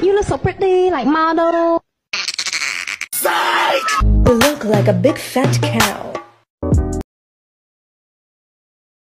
You look so pretty, like model. You look like a big fat cow.